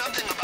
something